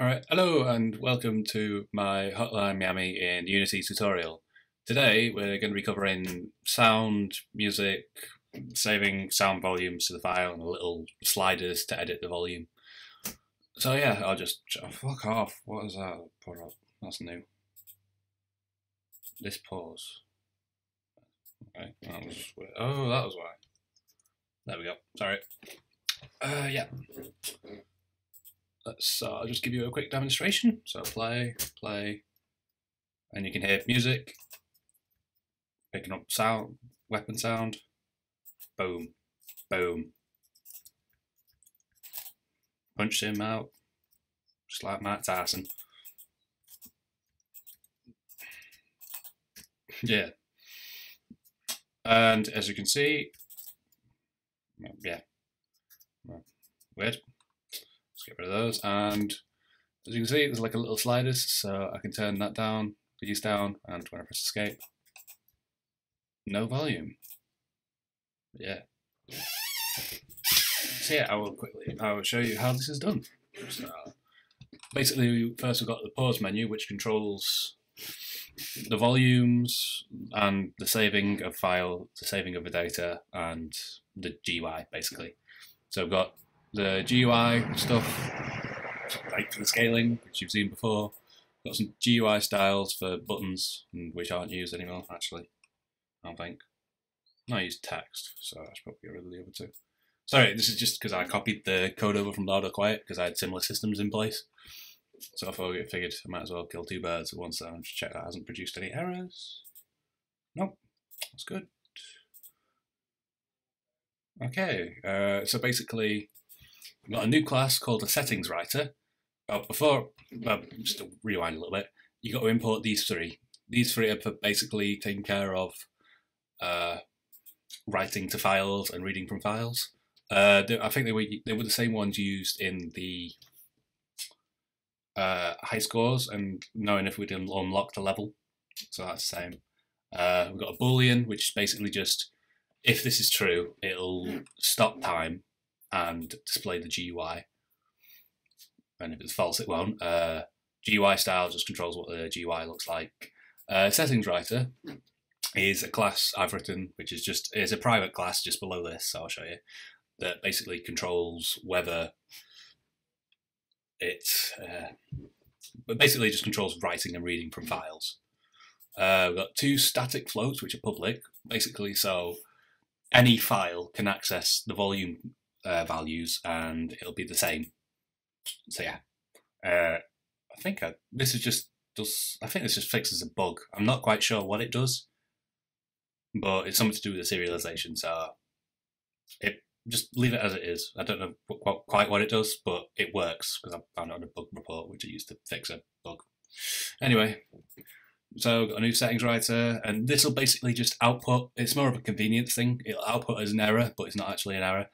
Alright, hello and welcome to my Hotline Miami in Unity tutorial. Today we're going to be covering sound, music, saving sound volumes to the file and little sliders to edit the volume. So yeah, I'll just oh, fuck off. What is that? That's new. This pause. Okay, that was oh that was why. There we go. Sorry. Uh, yeah. Let's uh, I'll just give you a quick demonstration. So play, play, and you can hear music, picking up sound, weapon sound, boom, boom. Punched him out, just like Matt Tyson. yeah. And as you can see, yeah, weird. Get rid of those. And as you can see, there's like a little sliders, so I can turn that down, reduce down, and when I press escape, no volume. Yeah. So yeah, I will quickly, I will show you how this is done. So basically, first we've got the pause menu, which controls the volumes and the saving of file, the saving of the data, and the GUI, basically. So I've got the GUI stuff, like for the scaling, which you've seen before. Got some GUI styles for buttons, which aren't used anymore, actually. I don't think. No, I use text, so I should probably get rid of the other two. Sorry, this is just because I copied the code over from Loud or Quiet because I had similar systems in place. So I thought I figured I might as well kill two birds at once and just check that hasn't produced any errors. Nope, that's good. Okay, uh, so basically We've got a new class called a settings writer. Well, before, well, just to rewind a little bit, you got to import these three. These three are for basically taking care of uh, writing to files and reading from files. Uh, I think they were they were the same ones used in the uh, high scores and knowing if we'd unlocked a level. So that's the same. Uh, we've got a boolean, which is basically just if this is true, it'll stop time and display the GUI. And if it's false, it won't. Uh, GUI style just controls what the GUI looks like. Uh, settings writer is a class I've written, which is just is a private class just below this. So I'll show you that basically controls whether it, uh, but basically just controls writing and reading from files. Uh, we've got two static floats which are public, basically so any file can access the volume uh, values and it'll be the same. So yeah, uh, I think I, this is just does. I think this just fixes a bug. I'm not quite sure what it does, but it's something to do with the serialization. So it just leave it as it is. I don't know what, quite what it does, but it works because I found it on a bug report which I used to fix a bug. Anyway, so got a new settings writer, and this will basically just output. It's more of a convenience thing. It'll output as an error, but it's not actually an error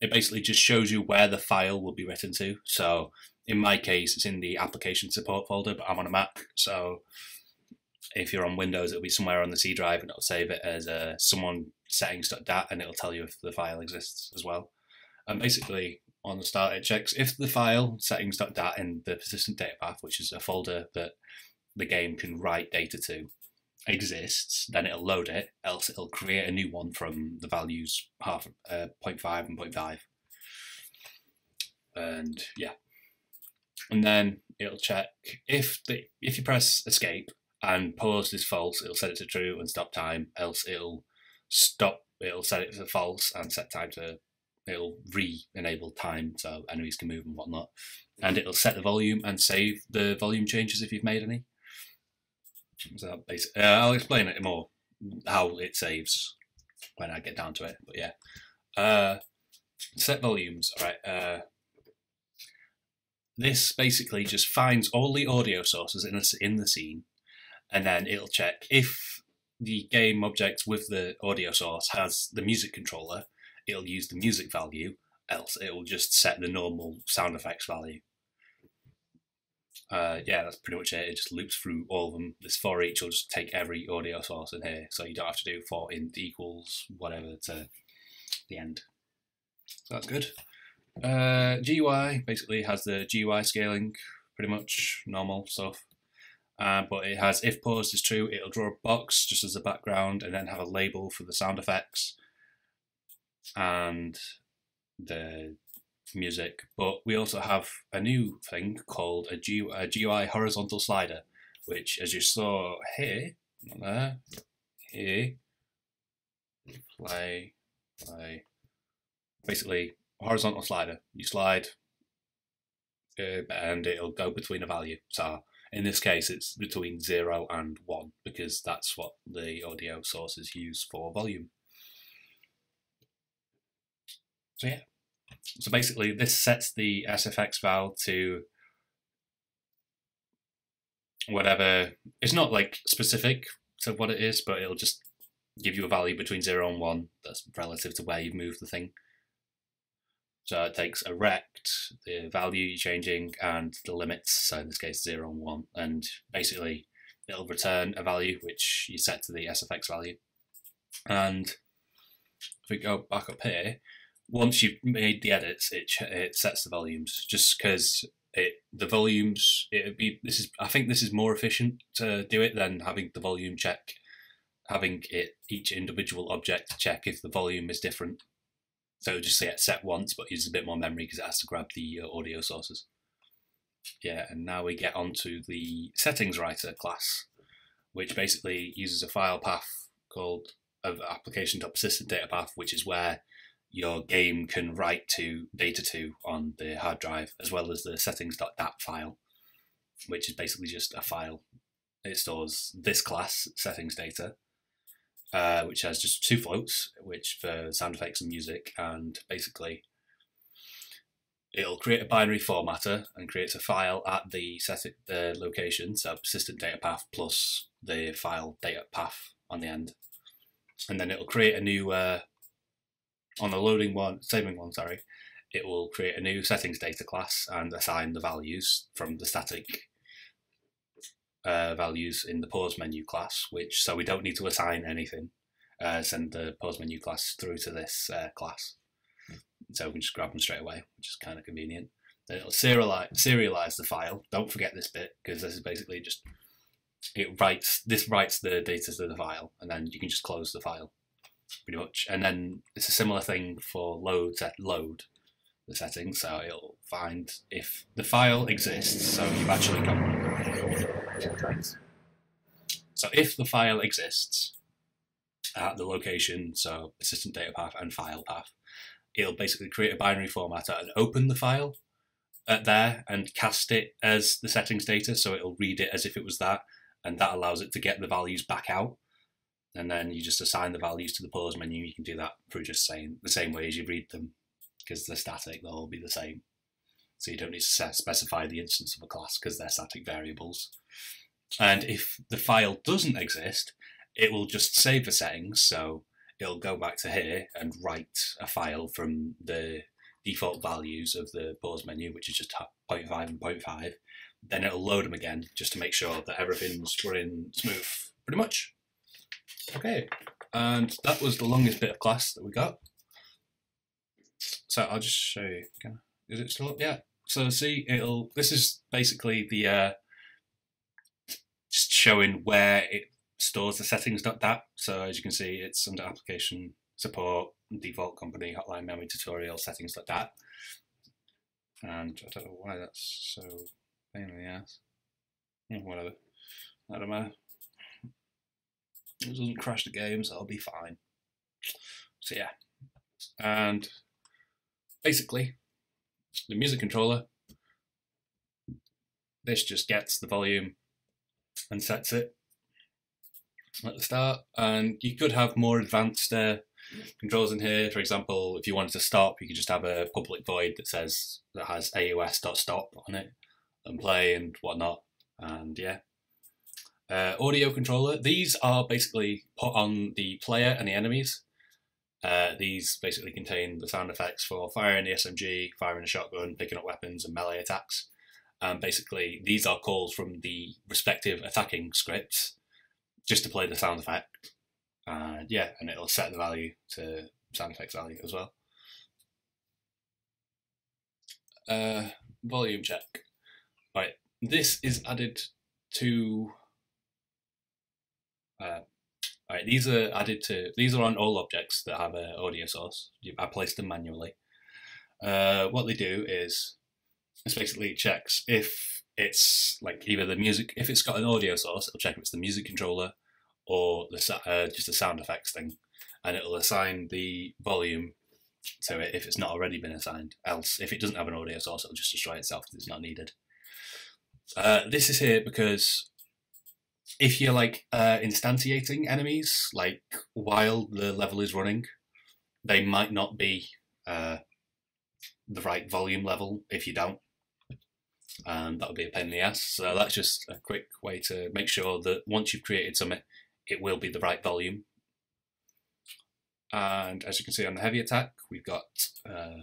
it basically just shows you where the file will be written to. So in my case, it's in the application support folder, but I'm on a Mac. So if you're on Windows, it'll be somewhere on the C drive and it'll save it as a someone settings.dat and it'll tell you if the file exists as well. And basically on the start, it checks if the file settings.dat in the persistent data path, which is a folder that the game can write data to, exists, then it'll load it, else it'll create a new one from the values half uh, 0.5 and 0.5. And yeah. And then it'll check if the if you press escape and pause is false, it'll set it to true and stop time, else it'll stop it'll set it to false and set time to it'll re-enable time so enemies can move and whatnot. And it'll set the volume and save the volume changes if you've made any. So uh, I'll explain it more how it saves when I get down to it. But yeah, uh, set volumes. All right. Uh, this basically just finds all the audio sources in the, in the scene, and then it'll check if the game object with the audio source has the music controller. It'll use the music value, else it will just set the normal sound effects value uh, yeah, that's pretty much it. It just loops through all of them. This for each will just take every audio source in here, so you don't have to do for int equals whatever to the end. So that's good. Uh, GUI basically has the GUI scaling pretty much normal stuff. Uh, but it has if paused is true, it'll draw a box just as a background and then have a label for the sound effects and the music. But we also have a new thing called a, G- a GUI horizontal slider, which, as you saw here, there, here, play, play, basically horizontal slider. You slide, uh, and it'll go between a value. So in this case, it's between zero and one because that's what the audio sources use for volume. So yeah, so basically this sets the SFX val to whatever. It's not like specific to what it is, but it'll just give you a value between zero and one that's relative to where you've moved the thing. So it takes a rect, the value you're changing, and the limits, so in this case 0 and 1, and basically it'll return a value which you set to the SFX value. And if we go back up here, once you've made the edits, it, it sets the volumes, just because it the volumes it be this is I think this is more efficient to do it than having the volume check having it each individual object check if the volume is different so just say set once, but uses a bit more memory because it has to grab the uh, audio sources. Yeah, and now we get onto the settings writer class, which basically uses a file path called of application.persistent data path, which is where your game can write to data to on the hard drive, as well as the settings.dat file, which is basically just a file. It stores this class settings data, uh, which has just two floats, which for sound effects and music, and basically it'll create a binary formatter and creates a file at the set the location, so persistent data path plus the file data path on the end, and then it'll create a new uh, on the loading one, saving one, sorry. It will create a new settings data class and assign the values from the static uh, values in the pause menu class, which so we don't need to assign anything. Uh, send the pause menu class through to this uh, class, so we can just grab them straight away, which is kind of convenient. Then it'll serialize, serialize the file. Don't forget this bit because this is basically just it writes this writes the data to the file, and then you can just close the file, pretty much. And then it's a similar thing for load set load the settings, so it'll find if the file exists. So you've actually got so if the file exists at the location, so persistent data path and file path, it'll basically create a binary formatter and open the file at there and cast it as the settings data. So it'll read it as if it was that, and that allows it to get the values back out. And then you just assign the values to the pause menu. You can do that through just saying the same way as you read them, because they're static, they'll all be the same. So you don't need to specify the instance of a class because they're static variables. And if the file doesn't exist, it will just save the settings. So it'll go back to here and write a file from the default values of the pause menu, which is just 0.5 and 0.5. Then it'll load them again just to make sure that everything's running smooth, pretty much. Okay, and that was the longest bit of class that we got. So I'll just show you. Is it still up? Yeah. So see, it'll. This is basically the uh, just showing where it stores the settings. That So as you can see, it's under application support, default company, Hotline Miami tutorial, settings like that. And I don't know why that's so pain in the ass. Hmm, whatever. I don't know. It doesn't crash the game, so I'll be fine. So yeah. And basically, the music controller, this just gets the volume and sets it at the start. And you could have more advanced uh, controls in here. For example, if you wanted to stop, you could just have a public void that says that has AOS.stop on it and play and whatnot. And yeah. Uh, audio controller. These are basically put on the player and the enemies. Uh, these basically contain the sound effects for firing the SMG, firing a shotgun, picking up weapons, and melee attacks. And basically, these are calls from the respective attacking scripts just to play the sound effect. And yeah, and it'll set the value to sound effects value as well. Uh, volume check. Right, this is added to. Uh, all right, these are added to. These are on all objects that have an audio source. I placed them manually. Uh, what they do is, it's basically checks if it's like either the music, if it's got an audio source, it'll check if it's the music controller or the uh, just a sound effects thing, and it'll assign the volume to it if it's not already been assigned. Else, if it doesn't have an audio source, it'll just destroy itself if it's not needed. Uh, this is here because if you're like uh, instantiating enemies, like while the level is running, they might not be uh, the right volume level if you don't. And that would be a pain in the ass. So that's just a quick way to make sure that once you've created something, it will be the right volume. And as you can see on the heavy attack, we've got uh,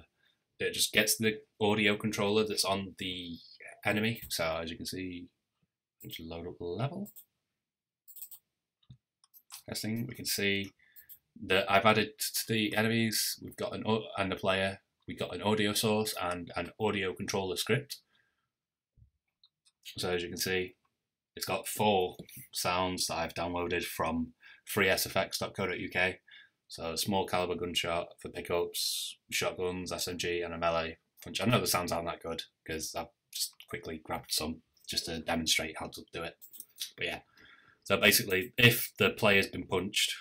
it just gets the audio controller that's on the enemy. So as you can see, let's load up the level. Testing, we can see that I've added to the enemies, we've got an and the player, we've got an audio source and an audio controller script. So as you can see, it's got four sounds that I've downloaded from freesfx.co.uk. So small caliber gunshot for pickups, shotguns, SMG, and a melee punch. I know the sounds aren't that good because I've just quickly grabbed some just to demonstrate how to do it. But yeah, so basically, if the player's been punched,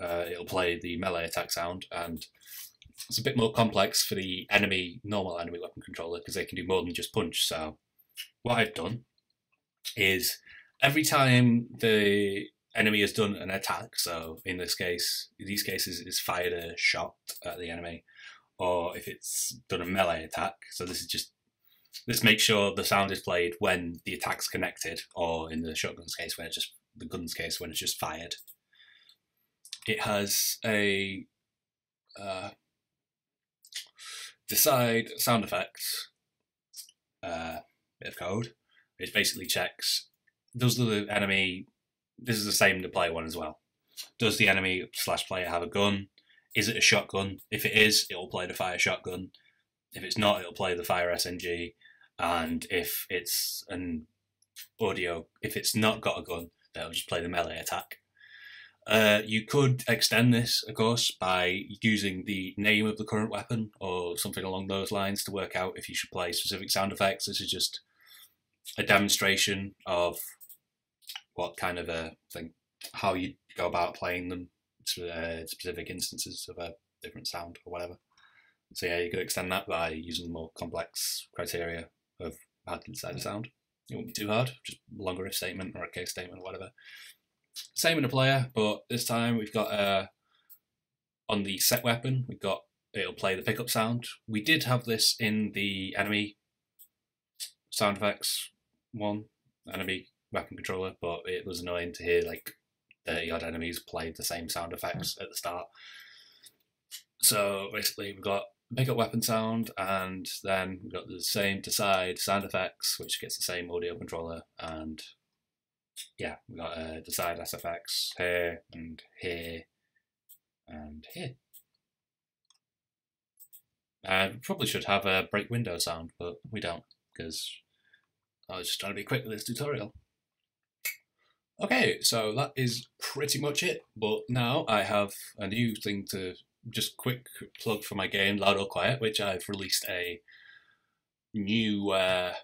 uh, it'll play the melee attack sound, and it's a bit more complex for the enemy normal enemy weapon controller because they can do more than just punch. So what I've done is every time the enemy has done an attack, so in this case, in these cases, it's fired a shot at the enemy, or if it's done a melee attack, so this is just this makes sure the sound is played when the attack's connected, or in the shotgun's case, it's just the gun's case, when it's just fired. It has a uh, decide sound effects uh, bit of code, It basically checks does the enemy. This is the same to player one as well. Does the enemy slash player have a gun? Is it a shotgun? If it is, it will play the fire shotgun. If it's not, it'll play the fire SMG. And if it's an audio, if it's not got a gun, they'll just play the melee attack. Uh, you could extend this, of course, by using the name of the current weapon or something along those lines to work out if you should play specific sound effects. This is just a demonstration of what kind of a thing, how you go about playing them to uh, specific instances of a different sound or whatever. So yeah, you could extend that by using more complex criteria of how to decide a sound. It won't be too hard, just longer if statement or a case statement or whatever. Same in a player, but this time we've got uh, on the set weapon, we've got it'll play the pickup sound. We did have this in the enemy sound effects one, enemy weapon controller, but it was annoying to hear like 30 odd enemies play the same sound effects at the start. So basically, we've got pickup weapon sound, and then we've got the same decide sound effects, which gets the same audio controller, and yeah, we've got uh, decide SFX here and here and here. Uh, probably should have a break window sound, but we don't because I was just trying to be quick with this tutorial. Okay, so that is pretty much it. But now I have a new thing to just quick plug for my game, Loud or Quiet, which I've released a new uh,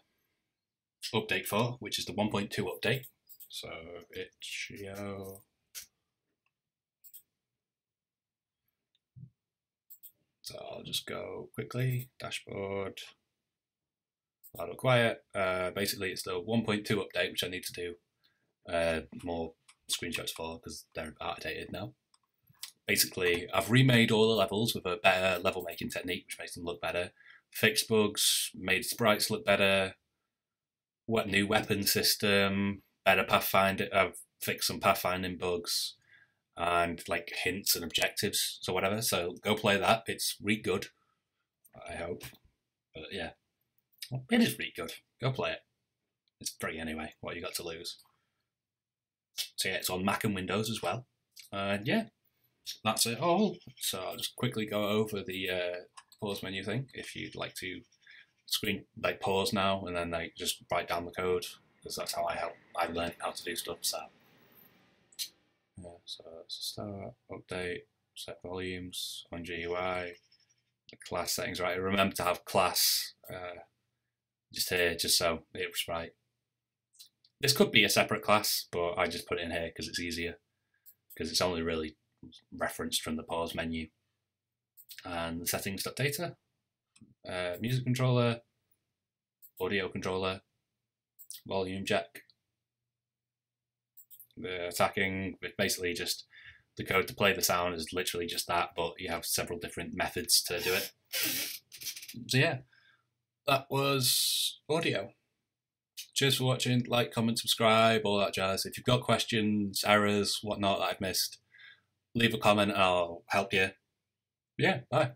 update for, which is the 1.2 update. So it show. So I'll just go quickly, dashboard, loud or quiet. Uh, basically, it's the 1.2 update, which I need to do uh, more screenshots for because they're outdated now. Basically, I've remade all the levels with a better level making technique, which makes them look better. Fixed bugs, made sprites look better. What new weapon system, better pathfinder. I've fixed some pathfinding bugs and like hints and objectives, so whatever. So go play that. It's really good. I hope. But yeah, it is really good. Go play it. It's free anyway. What you got to lose? So yeah, it's on Mac and Windows as well. And yeah, that's it all. So I'll just quickly go over the uh, pause menu thing if you'd like to screen like pause now and then like just write down the code because that's how I help I learned how to do stuff. So yeah, so start update set volumes on GUI. The class settings right. Remember to have class uh, just here, just so it was right. This could be a separate class, but I just put it in here because it's easier because it's only really referenced from the pause menu. And the settings.data, uh, music controller, audio controller, volume check. The attacking, basically just the code to play the sound is literally just that, but you have several different methods to do it. So yeah, that was audio. Cheers for watching. Like, comment, subscribe, all that jazz. If you've got questions, errors, whatnot that I've missed, leave a comment I'll help you. Yeah, bye.